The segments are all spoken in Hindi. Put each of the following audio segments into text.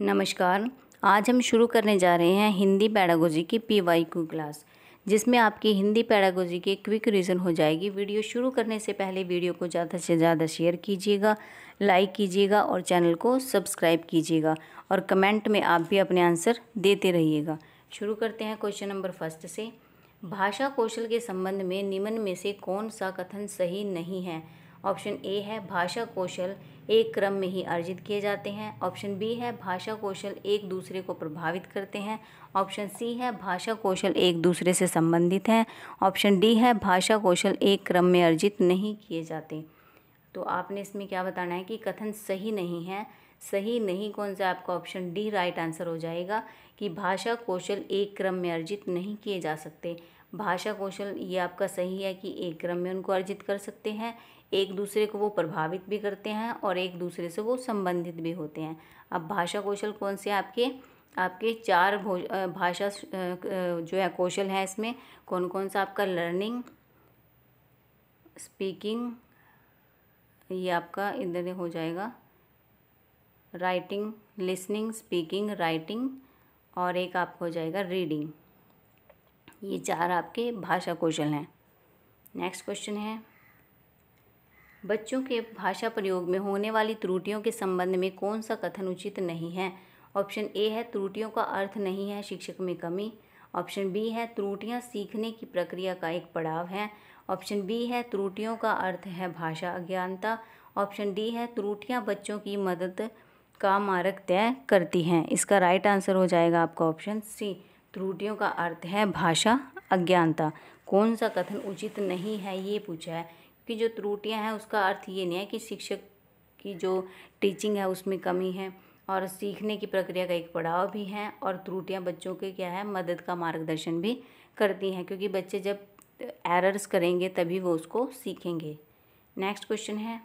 नमस्कार। आज हम शुरू करने जा रहे हैं हिंदी पैडागोजी की पी वाई क्यू क्लास जिसमें आपकी हिंदी पैडागोजी की क्विक रीज़न हो जाएगी। वीडियो शुरू करने से पहले वीडियो को ज़्यादा से ज़्यादा शेयर कीजिएगा लाइक कीजिएगा और चैनल को सब्सक्राइब कीजिएगा और कमेंट में आप भी अपने आंसर देते रहिएगा। शुरू करते हैं क्वेश्चन नंबर फ़र्स्ट से। भाषा कौशल के संबंध में निम्न में से कौन सा कथन सही नहीं है? ऑप्शन ए है भाषा कौशल। एक क्रम में ही अर्जित किए जाते हैं। ऑप्शन बी है, भाषा कौशल एक दूसरे को प्रभावित करते हैं। ऑप्शन सी है, भाषा कौशल एक दूसरे से संबंधित हैं। ऑप्शन डी है, भाषा कौशल एक क्रम में अर्जित नहीं किए जाते। तो आपने इसमें क्या बताना है कि कथन सही नहीं है। सही नहीं कौन सा, आपका ऑप्शन डी राइट आंसर हो जाएगा कि भाषा कौशल एक क्रम में अर्जित नहीं किए जा सकते। भाषा कौशल ये आपका सही है कि एक क्रम में उनको अर्जित कर सकते हैं। एक दूसरे को वो प्रभावित भी करते हैं और एक दूसरे से वो संबंधित भी होते हैं। अब भाषा कौशल कौन से आपके आपके चार भाषा जो है कौशल है इसमें। कौन कौन सा आपका? लर्निंग, स्पीकिंग, ये आपका इधर हो जाएगा। राइटिंग, लिसनिंग, स्पीकिंग, राइटिंग और एक आपका हो जाएगा रीडिंग। ये चार आपके भाषा कौशल हैं। नेक्स्ट क्वेश्चन है। बच्चों के भाषा प्रयोग में होने वाली त्रुटियों के संबंध में कौन सा कथन उचित नहीं है? ऑप्शन ए है, त्रुटियों का अर्थ नहीं है, शिक्षक में कमी। ऑप्शन बी है, त्रुटियाँ सीखने की प्रक्रिया का एक पड़ाव है। ऑप्शन बी है, त्रुटियों का अर्थ है भाषा अज्ञानता। ऑप्शन डी है, त्रुटियाँ बच्चों की मदद का मार्ग तय करती हैं। इसका राइट आंसर हो जाएगा आपका ऑप्शन सी त्रुटियों का अर्थ है भाषा अज्ञानता। कौन सा कथन उचित नहीं है ये पूछा है। कि जो त्रुटियाँ हैं, उसका अर्थ ये नहीं है कि शिक्षक की जो टीचिंग है उसमें कमी है और सीखने की प्रक्रिया का एक पड़ाव भी है और त्रुटियाँ बच्चों के क्या है, मदद का मार्गदर्शन भी करती हैं, क्योंकि बच्चे जब एरर्स करेंगे तभी वो उसको सीखेंगे। नेक्स्ट क्वेश्चन है।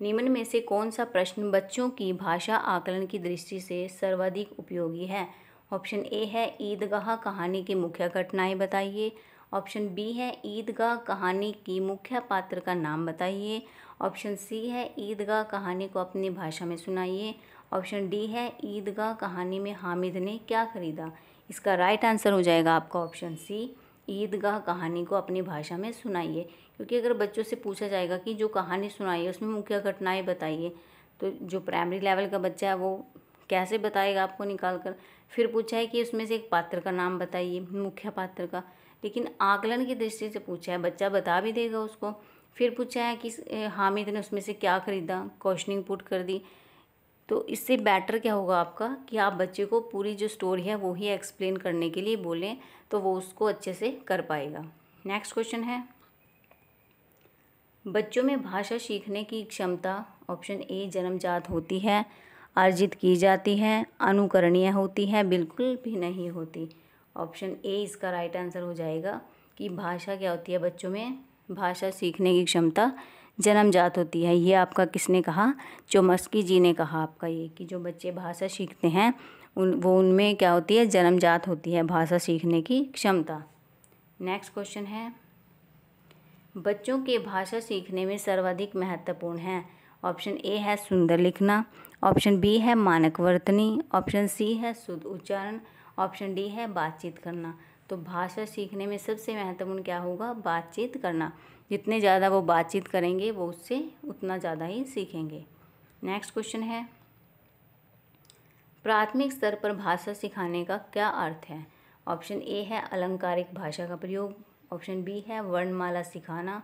निम्न में से कौन सा प्रश्न बच्चों की भाषा आकलन की दृष्टि से सर्वाधिक उपयोगी है? ऑप्शन ए है, ईदगाह कहानी की मुख्य घटनाएँ बताइए। ऑप्शन बी है ईदगाह कहानी की मुख्य पात्र का नाम बताइए। ऑप्शन सी है ईदगाह कहानी को अपनी भाषा में सुनाइए। ऑप्शन डी है ईदगाह कहानी में हामिद ने क्या खरीदा। इसका राइट आंसर हो जाएगा आपका ऑप्शन सी, ईदगाह कहानी को अपनी भाषा में सुनाइए। क्योंकि अगर बच्चों से पूछा जाएगा कि जो कहानी सुनाइए, उसमें मुख्य घटनाएँ बताइए तो जो प्राइमरी लेवल का बच्चा है वो कैसे बताएगा आपको निकाल कर फिर पूछा है कि उसमें से एक पात्र का नाम बताइए, मुख्य पात्र का। लेकिन आकलन की दृष्टि से पूछा है, बच्चा बता भी देगा उसको। फिर पूछा है कि हामिद ने उसमें से क्या खरीदा? क्वेश्चनिंग पुट कर दी। तो इससे बेटर क्या होगा आपका कि आप बच्चे को पूरी जो स्टोरी है, वो ही एक्सप्लेन करने के लिए बोलें तो वो उसको अच्छे से कर पाएगा। नेक्स्ट क्वेश्चन है। बच्चों में भाषा सीखने की क्षमता ऑप्शन ए जन्मजात होती है, अर्जित की जाती है, अनुकरणीय होती है, बिल्कुल भी नहीं होती। ऑप्शन ए इसका राइट आंसर हो जाएगा कि भाषा क्या होती है बच्चों में? भाषा सीखने की क्षमता जन्मजात होती है। ये आपका किसने कहा? चोमस्की जी ने कहा आपका ये कि जो बच्चे भाषा सीखते हैं, उन, वो उनमें क्या होती है? जन्मजात होती है भाषा सीखने की क्षमता। नेक्स्ट क्वेश्चन है। बच्चों के भाषा सीखने में सर्वाधिक महत्वपूर्ण है। ऑप्शन ए है सुंदर लिखना, ऑप्शन बी है मानक वर्तनी, ऑप्शन सी है शुद्ध उच्चारण ऑप्शन डी है बातचीत करना। तो भाषा सीखने में सबसे महत्वपूर्ण क्या होगा? बातचीत करना। जितने ज़्यादा वो बातचीत करेंगे, वो उससे उतना ज़्यादा ही सीखेंगे। नेक्स्ट क्वेश्चन है, प्राथमिक स्तर पर भाषा सिखाने का क्या अर्थ है? ऑप्शन ए है अलंकारिक भाषा का प्रयोग। ऑप्शन बी है वर्णमाला सिखाना।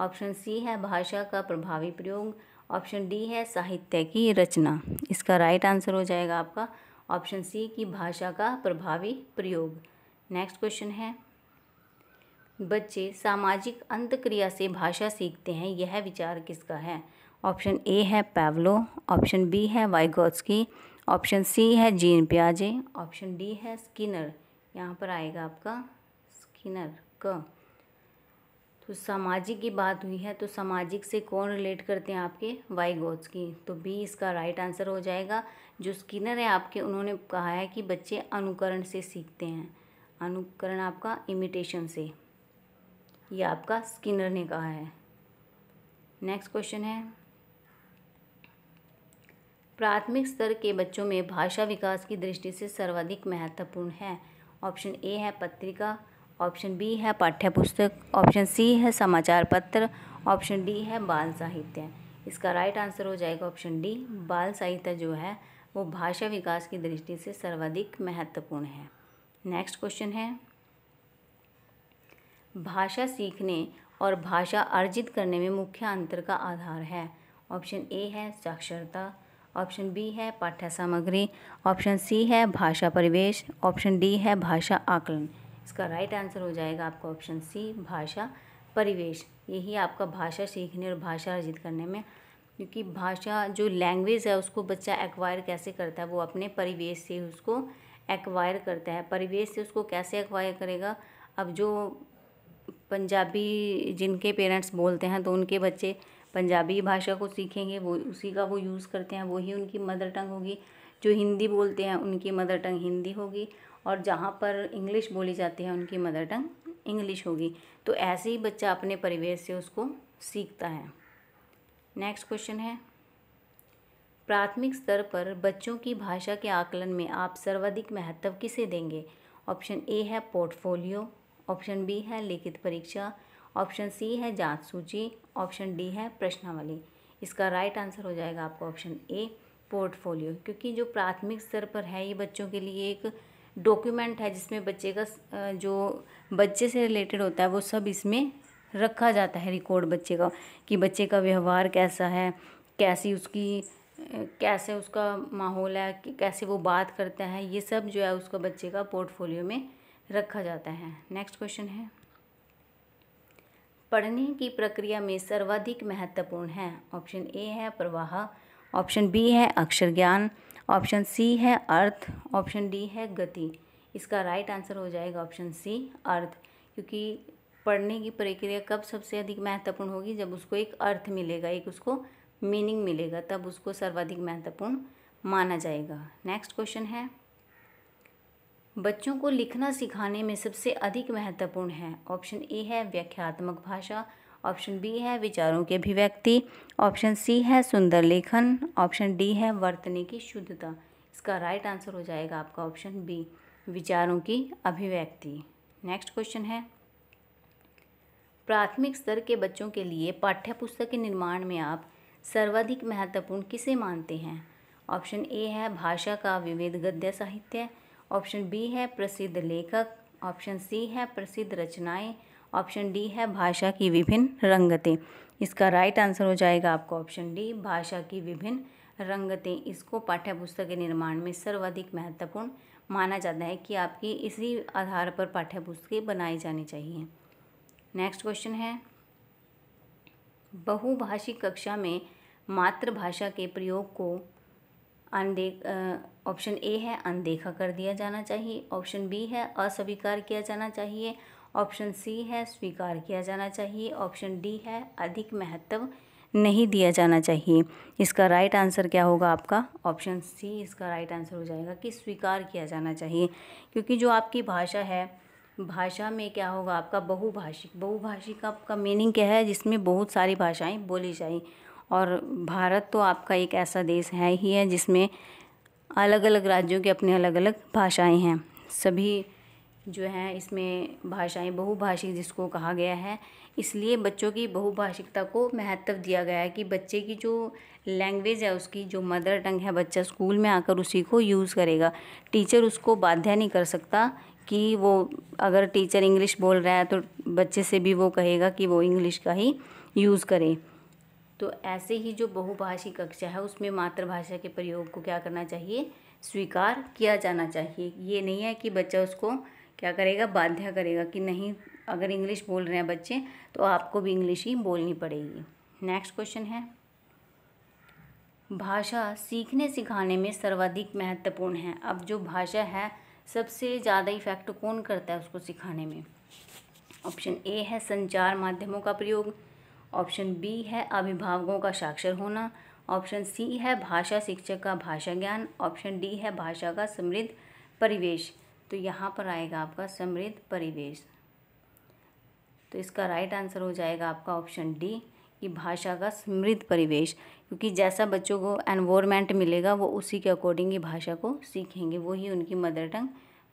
ऑप्शन सी है भाषा का प्रभावी प्रयोग। ऑप्शन डी है साहित्य की रचना। इसका राइट आंसर हो जाएगा आपका ऑप्शन सी की भाषा का प्रभावी प्रयोग। नेक्स्ट क्वेश्चन है, बच्चे सामाजिक अंतक्रिया से भाषा सीखते हैं, यह विचार किसका है? ऑप्शन ए है पैवलो, ऑप्शन बी है वाइगोत्सकी, ऑप्शन सी है जीन प्याजे, ऑप्शन डी है स्किनर। यहाँ पर आएगा आपका स्किनर का। तो सामाजिक की बात हुई है तो सामाजिक से कौन रिलेट करते हैं आपके? वाइगोट्स की तो बी इसका राइट आंसर हो जाएगा। जो स्किनर है आपके, उन्होंने कहा है कि बच्चे अनुकरण से सीखते हैं। अनुकरण आपका इमिटेशन से। ये आपका स्किनर ने कहा है। नेक्स्ट क्वेश्चन है। प्राथमिक स्तर के बच्चों में भाषा विकास की दृष्टि से सर्वाधिक महत्वपूर्ण है। ऑप्शन ए है पत्रिका। ऑप्शन बी है पाठ्यपुस्तक। ऑप्शन सी है समाचार पत्र। ऑप्शन डी है बाल साहित्य। इसका राइट आंसर हो जाएगा ऑप्शन डी बाल साहित्य जो है वो भाषा विकास की दृष्टि से सर्वाधिक महत्वपूर्ण है। नेक्स्ट क्वेश्चन है। भाषा सीखने और भाषा अर्जित करने में मुख्य अंतर का आधार है। ऑप्शन ए है साक्षरता ऑप्शन बी है पाठ्य सामग्री ऑप्शन सी है भाषा परिवेश ऑप्शन डी है भाषा आकलन। इसका राइट आंसर हो जाएगा आपका ऑप्शन सी भाषा परिवेश। यही आपका भाषा सीखने और भाषा अर्जित करने में क्योंकि भाषा जो लैंग्वेज है, उसको बच्चा एक्वायर कैसे करता है, वो अपने परिवेश से उसको एक्वायर करता है। परिवेश से उसको कैसे एक्वायर करेगा? अब जो पंजाबी जिनके पेरेंट्स बोलते हैं तो उनके बच्चे पंजाबी भाषा को सीखेंगे, वो उसी का वो यूज़ करते हैं, वही उनकी मदर टंग होगी। जो हिंदी बोलते हैं, उनकी मदर टंग हिंदी होगी। और जहाँ पर इंग्लिश बोली जाती है, उनकी मदर टंग इंग्लिश होगी। तो ऐसे ही बच्चा अपने परिवेश से उसको सीखता है। नेक्स्ट क्वेश्चन है। प्राथमिक स्तर पर बच्चों की भाषा के आकलन में आप सर्वाधिक महत्व किसे देंगे? ऑप्शन ए है पोर्टफोलियो ऑप्शन बी है लिखित परीक्षा ऑप्शन सी है जाँच सूची ऑप्शन डी है प्रश्नावली। इसका राइट आंसर हो जाएगा आपका ऑप्शन ए पोर्टफोलियो क्योंकि जो प्राथमिक स्तर पर है, ये बच्चों के लिए एक डॉक्यूमेंट है जिसमें बच्चे का जो बच्चे से रिलेटेड होता है, वो सब इसमें रखा जाता है रिकॉर्ड बच्चे का, कि बच्चे का व्यवहार कैसा है, कैसी उसकी, कैसे उसका माहौल है कैसे वो बात करता है, ये सब जो है उसका बच्चे का पोर्टफोलियो में रखा जाता है। नेक्स्ट क्वेश्चन है। पढ़ने की प्रक्रिया में सर्वाधिक महत्वपूर्ण है। ऑप्शन ए है प्रवाह ऑप्शन बी है अक्षर ज्ञान ऑप्शन सी है अर्थ ऑप्शन डी है गति। इसका राइट आंसर हो जाएगा ऑप्शन सी अर्थ, क्योंकि पढ़ने की प्रक्रिया कब सबसे अधिक महत्वपूर्ण होगी? जब उसको एक अर्थ मिलेगा, एक उसको मीनिंग मिलेगा, तब उसको सर्वाधिक महत्वपूर्ण माना जाएगा। नेक्स्ट क्वेश्चन है, बच्चों को लिखना सिखाने में सबसे अधिक महत्वपूर्ण है? ऑप्शन ए है व्याख्यात्मक भाषा, ऑप्शन बी है विचारों की अभिव्यक्ति, ऑप्शन सी है सुंदर लेखन, ऑप्शन डी है वर्तने की शुद्धता। इसका राइट आंसर हो जाएगा आपका ऑप्शन बी, विचारों की अभिव्यक्ति। नेक्स्ट क्वेश्चन है प्राथमिक स्तर के बच्चों के लिए पाठ्य पुस्तक के निर्माण में आप सर्वाधिक महत्वपूर्ण किसे मानते हैं? ऑप्शन ए है भाषा का विविध गद्य साहित्य। ऑप्शन बी है प्रसिद्ध लेखक। ऑप्शन सी है प्रसिद्ध रचनाएँ। ऑप्शन डी है भाषा की विभिन्न रंगतें। इसका राइट आंसर हो जाएगा आपका ऑप्शन डी भाषा की विभिन्न रंगतें। इसको पाठ्य पुस्तक के निर्माण में सर्वाधिक महत्वपूर्ण माना जाता है कि आपकी इसी आधार पर पाठ्य पुस्तकें बनाई जानी चाहिए। नेक्स्ट क्वेश्चन है। बहुभाषी कक्षा में मातृभाषा के प्रयोग को अनदेख ऑप्शन ए है, अनदेखा कर दिया जाना चाहिए। ऑप्शन बी है, अस्वीकार किया जाना चाहिए। ऑप्शन सी है, स्वीकार किया जाना चाहिए। ऑप्शन डी है, अधिक महत्व नहीं दिया जाना चाहिए। इसका राइट आंसर क्या होगा आपका? ऑप्शन सी इसका राइट आंसर हो जाएगा कि स्वीकार किया जाना चाहिए। क्योंकि जो आपकी भाषा है भाषा में क्या होगा? आपका बहुभाषिक बहुभाषिक आपका मीनिंग क्या है? जिसमें बहुत सारी भाषाएँ बोली जाए और भारत तो आपका एक ऐसा देश है ही है, जिसमें अलग अलग राज्यों के अपने अलग अलग भाषाएँ हैं। सभी जो हैं, इसमें भाषाएँ बहुभाषिक जिसको कहा गया है। इसलिए बच्चों की बहुभाषिकता को महत्व दिया गया है कि बच्चे की जो लैंग्वेज है, उसकी जो मदर टंग है, बच्चा स्कूल में आकर उसी को यूज़ करेगा। टीचर उसको बाध्य नहीं कर सकता कि वो अगर टीचर इंग्लिश बोल रहा है तो बच्चे से भी वो कहेगा कि वो इंग्लिश का ही यूज़ करें। तो ऐसे ही जो बहुभाषी कक्षा है, उसमें मातृभाषा के प्रयोग को क्या करना चाहिए? स्वीकार किया जाना चाहिए। ये नहीं है कि बच्चा उसको क्या करेगा, बाध्य करेगा कि नहीं, अगर इंग्लिश बोल रहे हैं बच्चे तो आपको भी इंग्लिश ही बोलनी पड़ेगी। नेक्स्ट क्वेश्चन है। भाषा सीखने सिखाने में सर्वाधिक महत्वपूर्ण है। अब जो भाषा है सबसे ज़्यादा इफ़ेक्ट कौन करता है उसको सिखाने में? ऑप्शन ए है संचार माध्यमों का प्रयोग। ऑप्शन बी है अभिभावकों का साक्षर होना। ऑप्शन सी है भाषा शिक्षक का भाषा ज्ञान। ऑप्शन डी है भाषा का समृद्ध परिवेश। तो यहाँ पर आएगा आपका समृद्ध परिवेश। तो इसका राइट आंसर हो जाएगा आपका ऑप्शन डी कि भाषा का समृद्ध परिवेश, क्योंकि जैसा बच्चों को एनवायरमेंट मिलेगा, वो उसी के अकॉर्डिंग ही भाषा को सीखेंगे। वही उनकी मदर टंग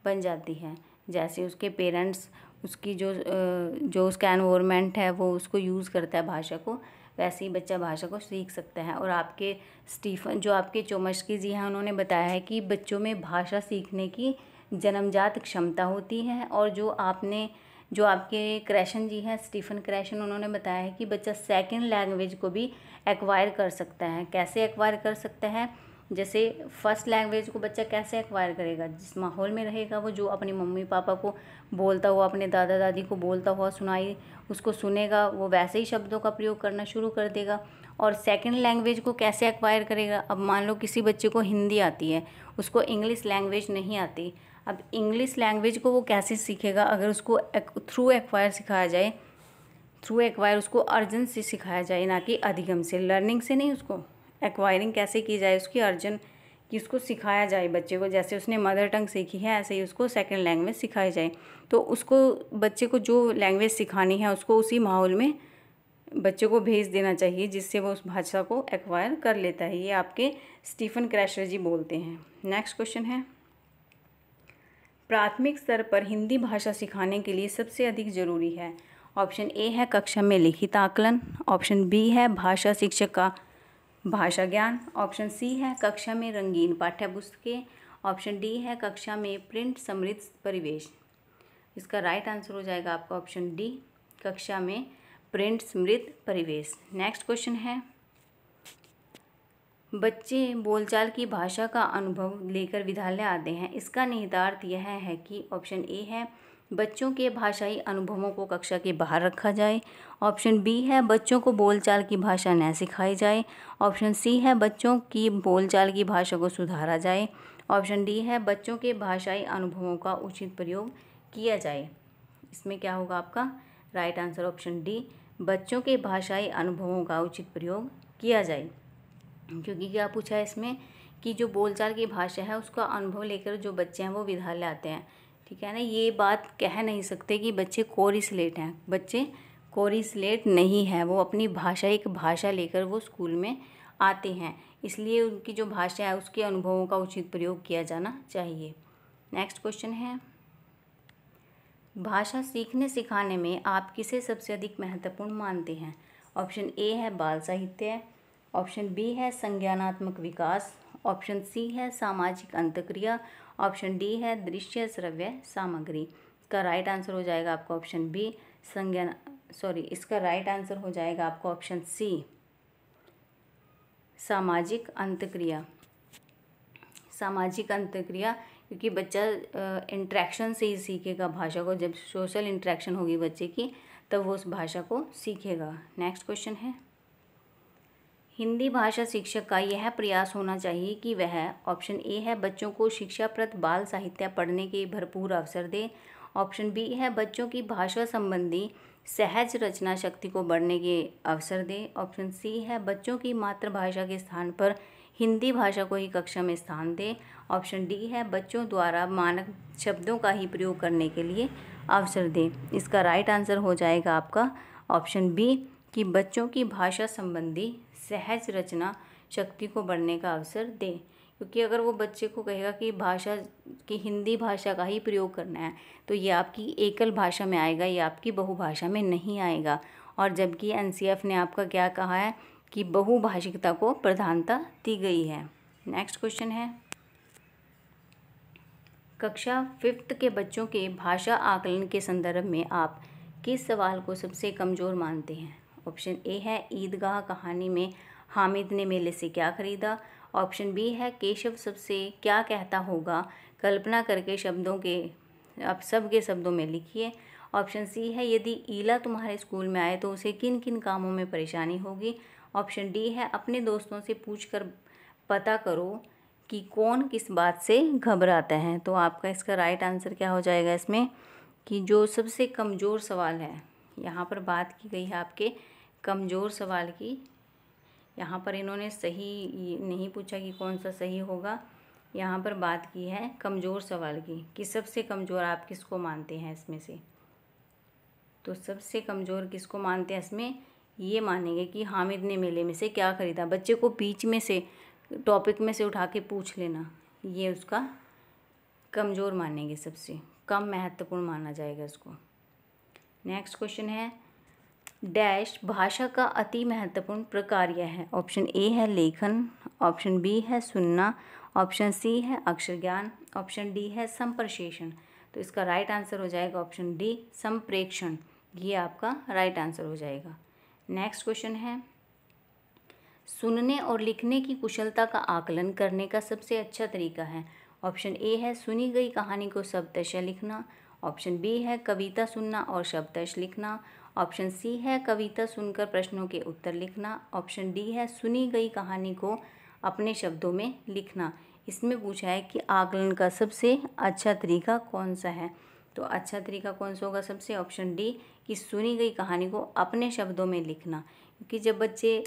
बन जाती है। जैसे उसके पेरेंट्स उसकी जो जो उसका एनवायरमेंट है, वो उसको यूज़ करता है भाषा को, वैसे ही बच्चा भाषा को सीख सकता है। और आपके स्टीफन, जो आपके चोमस्की जी हैं, उन्होंने बताया है कि बच्चों में भाषा सीखने की जन्मजात क्षमता होती है, और जो आपने जो आपके क्रैशन जी हैं, स्टीफन क्रैशन उन्होंने बताया है कि बच्चा सेकंड लैंग्वेज को भी एक्वायर कर सकता है। कैसे एक्वायर कर सकता है? जैसे फ़र्स्ट लैंग्वेज को बच्चा कैसे एक्वायर करेगा? जिस माहौल में रहेगा वो, जो अपनी मम्मी पापा को बोलता हुआ, अपने दादा दादी को बोलता हुआ सुनाई, उसको सुनेगा, वो वैसे ही शब्दों का प्रयोग करना शुरू कर देगा। और सेकंड लैंग्वेज को कैसे एक्वायर करेगा? अब मान लो किसी बच्चे को हिंदी आती है, उसको इंग्लिश लैंग्वेज नहीं आती अब इंग्लिश लैंग्वेज को वो कैसे सीखेगा? अगर उसको थ्रू एक्वायर सिखाया जाए थ्रू एक्वायर उसको अर्जन से सिखाया जाए, ना कि अधिगम से। लर्निंग से नहीं उसको। एक्वायरिंग कैसे की जाए? उसकी अर्जन कि उसको सिखाया जाए बच्चे को। जैसे उसने मदर टंग सीखी है, ऐसे ही उसको सेकेंड लैंग्वेज सिखाई जाए। तो उसको बच्चे को जो लैंग्वेज सिखानी है, उसको उसी माहौल में बच्चे को भेज देना चाहिए, जिससे वो उस भाषा को एक्वायर कर लेता है। ये आपके स्टीफन क्रैशर जी बोलते हैं। नेक्स्ट क्वेश्चन है। प्राथमिक स्तर पर हिंदी भाषा सिखाने के लिए सबसे अधिक ज़रूरी है। ऑप्शन ए है कक्षा में लिखित आकलन, ऑप्शन बी है भाषा शिक्षक का भाषा ज्ञान, ऑप्शन सी है कक्षा में रंगीन पाठ्य पुस्तकें ऑप्शन डी है कक्षा में प्रिंट समृद्ध परिवेश। इसका राइट आंसर हो जाएगा आपका ऑप्शन डी कक्षा में प्रिंट समृद्ध परिवेश। नेक्स्ट क्वेश्चन है। बच्चे बोलचाल की भाषा का अनुभव लेकर विद्यालय आते हैं। इसका निहितार्थ यह है कि ऑप्शन ए है, बच्चों के भाषाई अनुभवों को कक्षा के बाहर रखा जाए। ऑप्शन बी है, बच्चों को बोलचाल की भाषा न सिखाई जाए। ऑप्शन सी है, बच्चों की बोलचाल की भाषा को सुधारा जाए। ऑप्शन डी है, बच्चों के भाषाई अनुभवों का उचित प्रयोग किया जाए। इसमें क्या होगा आपका? राइट आंसर ऑप्शन डी, बच्चों के भाषाई अनुभवों का उचित प्रयोग किया जाए। क्योंकि क्या पूछा है इसमें कि जो बोलचाल की भाषा है, उसका अनुभव लेकर जो बच्चे हैं वो विद्यालय आते हैं। ठीक है ना? ये बात कह नहीं सकते कि बच्चे कोरी स्लेट हैं। बच्चे कोरी स्लेट नहीं है। वो अपनी भाषा, एक भाषा लेकर वो स्कूल में आते हैं। इसलिए उनकी जो भाषा है, उसके अनुभवों का उचित प्रयोग किया जाना चाहिए। नेक्स्ट क्वेश्चन है। भाषा सीखने सिखाने में आप किसे सबसे अधिक महत्वपूर्ण मानते हैं? ऑप्शन ए है, बाल साहित्य। ऑप्शन बी है संज्ञानात्मक विकास, ऑप्शन सी है सामाजिक अंतक्रिया, ऑप्शन डी है दृश्य श्रव्य सामग्री। इसका राइट आंसर हो जाएगा आपका ऑप्शन बी संज्ञान सॉरी इसका राइट आंसर हो जाएगा आपका ऑप्शन सी सामाजिक अंतक्रिया। सामाजिक अंतक्रिया, क्योंकि बच्चा इंट्रैक्शन से ही सीखेगा भाषा को। जब सोशल इंट्रैक्शन होगी बच्चे की, तब वो उस भाषा को सीखेगा। नेक्स्ट क्वेश्चन है। हिंदी भाषा शिक्षक का यह प्रयास होना चाहिए कि वह ऑप्शन ए है, बच्चों को शिक्षाप्रद बाल साहित्य पढ़ने के भरपूर अवसर दे। ऑप्शन बी है, बच्चों की भाषा संबंधी सहज रचना शक्ति को बढ़ने के अवसर दे। ऑप्शन सी है, बच्चों की मातृभाषा के स्थान पर हिंदी भाषा को ही कक्षा में स्थान दे। ऑप्शन डी है, बच्चों द्वारा मानक शब्दों का ही प्रयोग करने के लिए अवसर दे। इसका राइट आंसर हो जाएगा आपका ऑप्शन बी कि बच्चों की भाषा संबंधी सहज रचना शक्ति को बढ़ने का अवसर दें। क्योंकि अगर वो बच्चे को कहेगा कि भाषा, की हिंदी भाषा का ही प्रयोग करना है तो ये आपकी एकल भाषा में आएगा, ये आपकी बहुभाषा में नहीं आएगा। और जबकि एनसीएफ ने आपका क्या कहा है कि बहुभाषिकता को प्रधानता दी गई है। नेक्स्ट क्वेश्चन है। कक्षा फिफ्थ के बच्चों के भाषा आकलन के संदर्भ में आप किस सवाल को सबसे कमज़ोर मानते हैं? ऑप्शन ए है ईदगाह कहानी में हामिद ने मेले से क्या खरीदा। ऑप्शन बी है केशव सबसे क्या कहता होगा। कल्पना करके शब्दों के अब सब के शब्दों में लिखिए। ऑप्शन सी है यदि ईला तुम्हारे स्कूल में आए तो उसे किन किन कामों में परेशानी होगी। ऑप्शन डी है अपने दोस्तों से पूछ कर पता करो कि कौन किस बात से घबराता है। तो आपका इसका राइट आंसर क्या हो जाएगा इसमें? कि जो सबसे कमज़ोर सवाल है। यहाँ पर बात की गई है आपके कमज़ोर सवाल की। यहाँ पर इन्होंने सही नहीं पूछा कि कौन सा सही होगा। यहाँ पर बात की है कमज़ोर सवाल की कि सबसे कमज़ोर आप किसको मानते हैं इसमें से? तो सबसे कमज़ोर किसको मानते हैं इसमें? ये मानेंगे कि हामिद ने मेले में से क्या ख़रीदा? बच्चे को बीच में से, टॉपिक में से उठा के पूछ लेना। ये उसका कमज़ोर मानेंगे सबसे। कम महत्वपूर्ण माना जाएगा इसको। नेक्स्ट क्वेश्चन है। डैश भाषा का अति महत्वपूर्ण प्रकार्य है। ऑप्शन ए है लेखन ऑप्शन बी है सुनना ऑप्शन सी है अक्षर ज्ञान ऑप्शन डी है संप्रशेषण तो इसका राइट आंसर हो जाएगा ऑप्शन डी संप्रेक्षण। ये आपका राइट आंसर हो जाएगा। नेक्स्ट क्वेश्चन है। सुनने और लिखने की कुशलता का आकलन करने का सबसे अच्छा तरीका है। ऑप्शन ए है सुनी गई कहानी को शब्दश लिखना ऑप्शन बी है कविता सुनना और शब्दश लिखना। ऑप्शन सी है कविता सुनकर प्रश्नों के उत्तर लिखना। ऑप्शन डी है सुनी गई कहानी को अपने शब्दों में लिखना। इसमें पूछा है कि आकलन का सबसे अच्छा तरीका कौन सा है? तो अच्छा तरीका कौन सा होगा सबसे? ऑप्शन डी कि सुनी गई कहानी को अपने शब्दों में लिखना। क्योंकि जब बच्चे,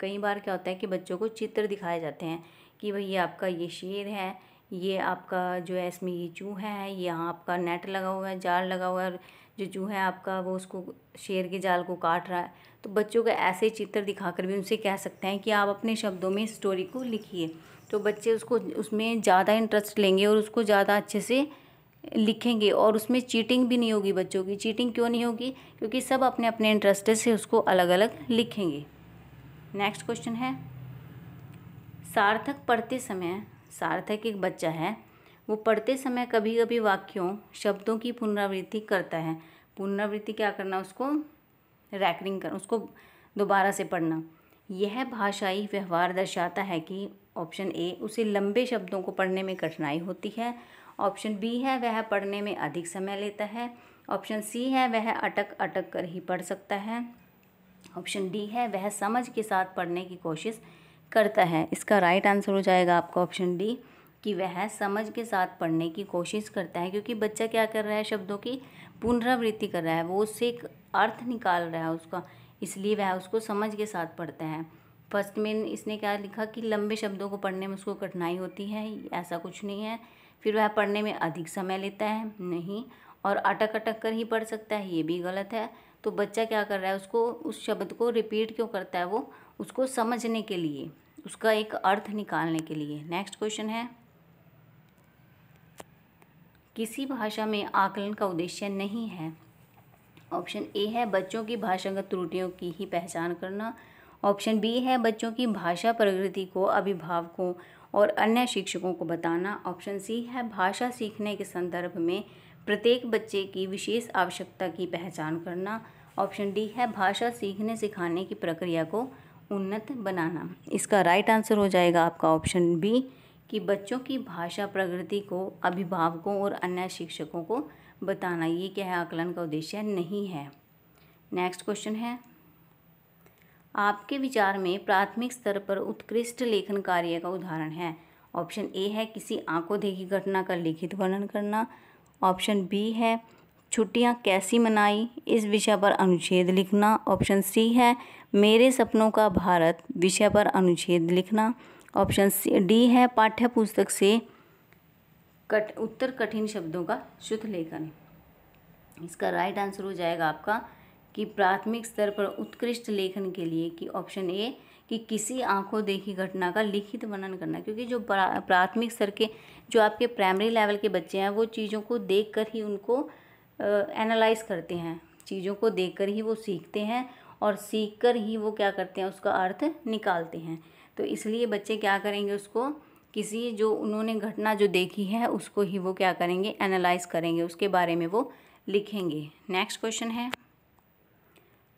कई बार क्या होता है कि बच्चों को चित्र दिखाए जाते हैं कि भाई आपका ये शेर है ये आपका जो है इसमें ये चूहा है यहाँ आपका नेट लगा हुआ है, जाल लगा हुआ है जो चूहा है आपका वो उसको शेर के जाल को काट रहा है। तो बच्चों को ऐसे चित्र दिखाकर भी उनसे कह सकते हैं कि आप अपने शब्दों में स्टोरी को लिखिए। तो बच्चे उसको, उसमें ज़्यादा इंटरेस्ट लेंगे और उसको ज़्यादा अच्छे से लिखेंगे और उसमें चीटिंग भी नहीं होगी बच्चों की। चीटिंग क्यों नहीं होगी? क्योंकि सब अपने अपने इंटरेस्ट से उसको अलग अलग लिखेंगे। नेक्स्ट क्वेश्चन है, सार्थक पढ़ते समय सार्थक एक बच्चा है। वो पढ़ते समय कभी कभी वाक्यों, शब्दों की पुनरावृत्ति करता है। पुनरावृत्ति क्या करना, उसको रैकरिंग कर, उसको दोबारा से पढ़ना। यह भाषाई व्यवहार दर्शाता है कि ऑप्शन ए, उसे लंबे शब्दों को पढ़ने में कठिनाई होती है। ऑप्शन बी है, वह पढ़ने में अधिक समय लेता है। ऑप्शन सी है, वह अटक अटक कर ही पढ़ सकता है। ऑप्शन डी है, वह समझ के साथ पढ़ने की कोशिश करता है। इसका राइट आंसर हो जाएगा आपका ऑप्शन डी कि वह समझ के साथ पढ़ने की कोशिश करता है, क्योंकि बच्चा क्या कर रहा है, शब्दों की पुनरावृत्ति कर रहा है। वो उससे एक अर्थ निकाल रहा है उसका, इसलिए वह उसको समझ के साथ पढ़ता है। फ़र्स्ट में इसने क्या लिखा कि लंबे शब्दों को पढ़ने में उसको कठिनाई होती है, ऐसा कुछ नहीं है। फिर वह पढ़ने में अधिक समय लेता है, नहीं, और अटक अटक कर ही पढ़ सकता है, ये भी गलत है। तो बच्चा क्या कर रहा है, उसको उस शब्द को रिपीट क्यों करता है वो? उसको समझने के लिए, उसका एक अर्थ निकालने के लिए। नेक्स्ट क्वेश्चन है। किसी भाषा में आकलन का उद्देश्य नहीं है। ऑप्शन ए है बच्चों की भाषागत त्रुटियों की ही पहचान करना। ऑप्शन बी है बच्चों की भाषा प्रगति को, अभिभावकों और अन्य शिक्षकों को बताना। ऑप्शन सी है भाषा सीखने के संदर्भ में प्रत्येक बच्चे की विशेष आवश्यकता की पहचान करना। ऑप्शन डी है भाषा सीखने सिखाने की प्रक्रिया को उन्नत बनाना। इसका राइट आंसर हो जाएगा आपका ऑप्शन बी कि बच्चों की भाषा प्रगति को, अभिभावकों और अन्य शिक्षकों को बताना। ये क्या है? आकलन का उद्देश्य नहीं है। नेक्स्ट क्वेश्चन है। आपके विचार में प्राथमिक स्तर पर उत्कृष्ट लेखन कार्य का उदाहरण है। ऑप्शन ए है, किसी आँखों देखी घटना का लिखित वर्णन करना। ऑप्शन बी है, छुट्टियाँ कैसी मनाई, इस विषय पर अनुच्छेद लिखना। ऑप्शन सी है मेरे सपनों का भारत, विषय पर अनुच्छेद लिखना। ऑप्शन सी, डी है पाठ्य पुस्तक से कट, उत्तर कठिन शब्दों का शुद्ध लेखन। इसका राइट आंसर हो जाएगा आपका कि प्राथमिक स्तर पर उत्कृष्ट लेखन के लिए कि ऑप्शन ए कि किसी आँखों देखी घटना का लिखित वर्णन करना। क्योंकि जो प्राथमिक स्तर के, जो आपके प्राइमरी लेवल के बच्चे हैं, वो चीज़ों को देख कर ही उनको एनालाइज करते हैं। चीज़ों को देख कर ही वो सीखते हैं और सीख कर ही वो क्या करते हैं, उसका अर्थ निकालते हैं। तो इसलिए बच्चे क्या करेंगे उसको, किसी जो उन्होंने घटना जो देखी है, उसको ही वो क्या करेंगे एनालाइज करेंगे, उसके बारे में वो लिखेंगे। नेक्स्ट क्वेश्चन है।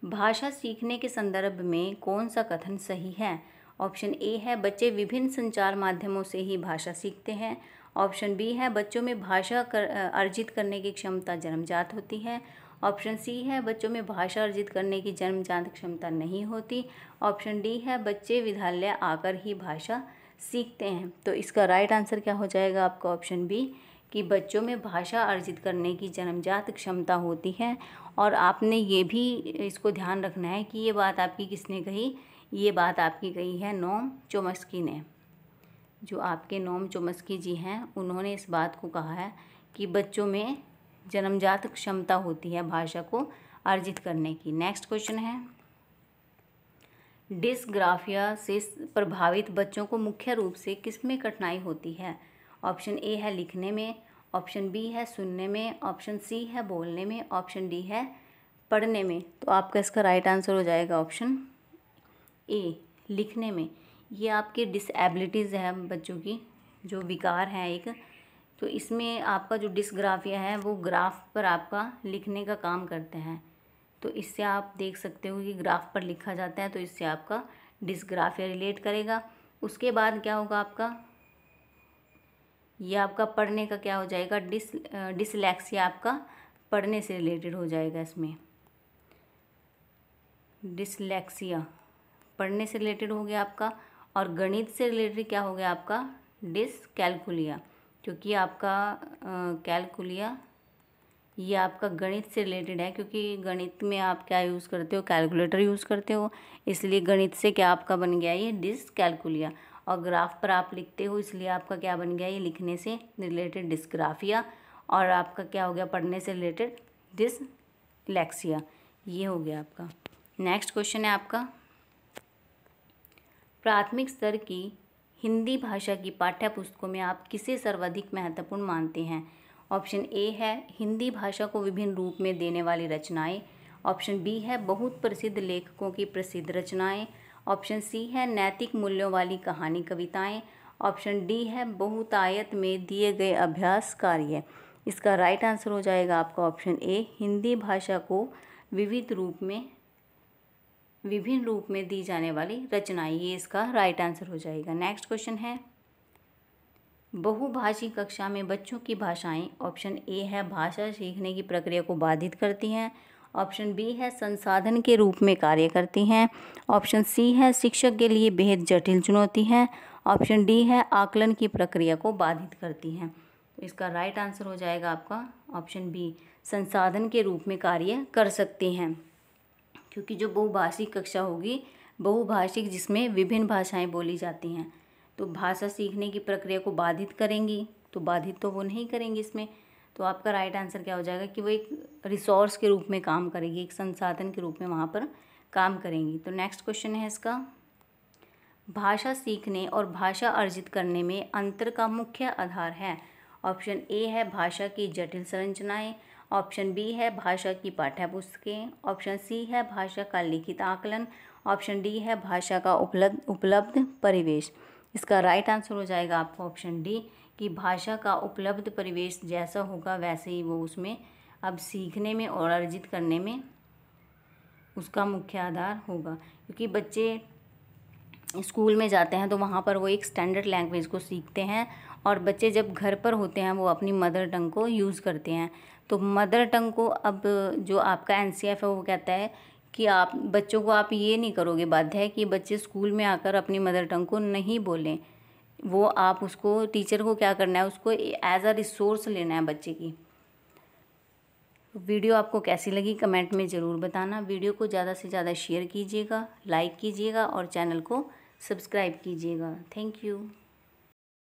भाषा सीखने के संदर्भ में कौन सा कथन सही है? ऑप्शन ए है, बच्चे विभिन्न संचार माध्यमों से ही भाषा सीखते हैं। ऑप्शन बी है, बच्चों में भाषा कर, अर्जित करने की क्षमता जन्मजात होती है। ऑप्शन सी है, बच्चों में भाषा अर्जित करने की जन्मजात क्षमता नहीं होती। ऑप्शन डी है, बच्चे विद्यालय आकर ही भाषा सीखते हैं। तो इसका राइट आंसर क्या हो जाएगा आपका ऑप्शन बी कि बच्चों में भाषा अर्जित करने की जन्मजात क्षमता होती है। और आपने ये भी इसको ध्यान रखना है कि ये बात आपकी किसने कही? ये बात आपकी कही है नोम चोमस्की ने। जो आपके नोम चोमस्की जी हैं, उन्होंने इस बात को कहा है कि बच्चों में जन्मजात क्षमता होती है भाषा को अर्जित करने की। नेक्स्ट क्वेश्चन है। डिसग्राफिया से प्रभावित बच्चों को मुख्य रूप से किसमें कठिनाई होती है? ऑप्शन ए है लिखने में ऑप्शन बी है सुनने में ऑप्शन सी है बोलने में ऑप्शन डी है पढ़ने में। तो आपका इसका राइट आंसर हो जाएगा ऑप्शन ए लिखने में। ये आपकी डिसएबिलिटीज़ है बच्चों की, जो विकार हैं एक। तो इसमें आपका जो डिसग्राफिया है, वो ग्राफ पर आपका लिखने का काम करते हैं। तो इससे आप देख सकते हो कि ग्राफ पर लिखा जाता है तो इससे आपका डिसग्राफिया रिलेट करेगा। उसके बाद क्या होगा आपका? ये आपका पढ़ने का क्या हो जाएगा? डिस, डिसलैक्सिया आपका पढ़ने से रिलेटेड हो जाएगा इसमें। डिसलैक्सिया पढ़ने से रिलेटेड हो गया आपका, और गणित से रिलेटेड क्या हो गया आपका? डिस कैलकुलिया क्योंकि आपका कैलकुलिया ये आपका गणित से रिलेटेड है, क्योंकि गणित में आप क्या यूज़ करते हो? कैलकुलेटर यूज़ करते हो। इसलिए गणित से क्या आपका बन गया? ये डिस कैलकुलिया और ग्राफ पर आप लिखते हो, इसलिए आपका क्या बन गया? ये लिखने से रिलेटेड डिस्ग्राफिया और आपका क्या हो गया? पढ़ने से रिलेटेड डिस लैक्सिया ये हो गया आपका। नेक्स्ट क्वेश्चन है आपका। प्राथमिक स्तर की हिंदी भाषा की पाठ्य पुस्तकों में आप किसे सर्वाधिक महत्वपूर्ण मानते हैं? ऑप्शन ए है, हिंदी भाषा को विभिन्न रूप में देने वाली रचनाएँ। ऑप्शन बी है, बहुत प्रसिद्ध लेखकों की प्रसिद्ध रचनाएँ। ऑप्शन सी है, नैतिक मूल्यों वाली कहानी कविताएँ। ऑप्शन डी है, बहुतायत में दिए गए अभ्यास कार्य। इसका राइट आंसर हो जाएगा आपका ऑप्शन ए, हिंदी भाषा को विविध रूप में विभिन्न रूप में दी जाने वाली रचनाएँ। ये इसका राइट आंसर हो जाएगा। नेक्स्ट क्वेश्चन है। बहुभाषी कक्षा में बच्चों की भाषाएँ। ऑप्शन ए है, भाषा सीखने की प्रक्रिया को बाधित करती हैं। ऑप्शन बी है, संसाधन के रूप में कार्य करती हैं। ऑप्शन सी है, शिक्षक के लिए बेहद जटिल चुनौती है। ऑप्शन डी है, आकलन की प्रक्रिया को बाधित करती हैं। तो इसका राइट आंसर हो जाएगा आपका ऑप्शन बी संसाधन के रूप में कार्य कर सकती हैं। क्योंकि जो बहुभाषिक कक्षा होगी, बहुभाषिक जिसमें विभिन्न भाषाएँ बोली जाती हैं तो भाषा सीखने की प्रक्रिया को बाधित करेंगी तो बाधित तो वो नहीं करेंगी इसमें। तो आपका राइट आंसर क्या हो जाएगा कि वो एक रिसोर्स के रूप में काम करेगी, एक संसाधन के रूप में वहाँ पर काम करेंगी। तो नेक्स्ट क्वेश्चन है इसका। भाषा सीखने और भाषा अर्जित करने में अंतर का मुख्य आधार है। ऑप्शन ए है भाषा की जटिल संरचनाएँ ऑप्शन बी है भाषा की पाठ्य पुस्तकें ऑप्शन सी है भाषा का लिखित आकलन, ऑप्शन डी है भाषा का उपलब्ध उपलब्ध परिवेश। इसका राइट आंसर हो जाएगा आपको ऑप्शन डी कि भाषा का उपलब्ध परिवेश जैसा होगा वैसे ही वो उसमें, अब सीखने में और अर्जित करने में उसका मुख्य आधार होगा। क्योंकि बच्चे स्कूल में जाते हैं तो वहाँ पर वो एक स्टैंडर्ड लैंग्वेज को सीखते हैं और बच्चे जब घर पर होते हैं वो अपनी मदर टंग को यूज़ करते हैं। तो मदर टंग को अब जो आपका एनसीएफ है, वो कहता है कि आप, बच्चों को आप ये नहीं करोगे बाध्य है कि बच्चे स्कूल में आकर अपनी मदर टंग को नहीं बोलें। वो आप उसको टीचर को क्या करना है, उसको एज अ रिसोर्स लेना है बच्चे की। वीडियो आपको कैसी लगी कमेंट में ज़रूर बताना। वीडियो को ज़्यादा से ज़्यादा शेयर कीजिएगा लाइक कीजिएगा और चैनल को सब्सक्राइब कीजिएगा। Thank you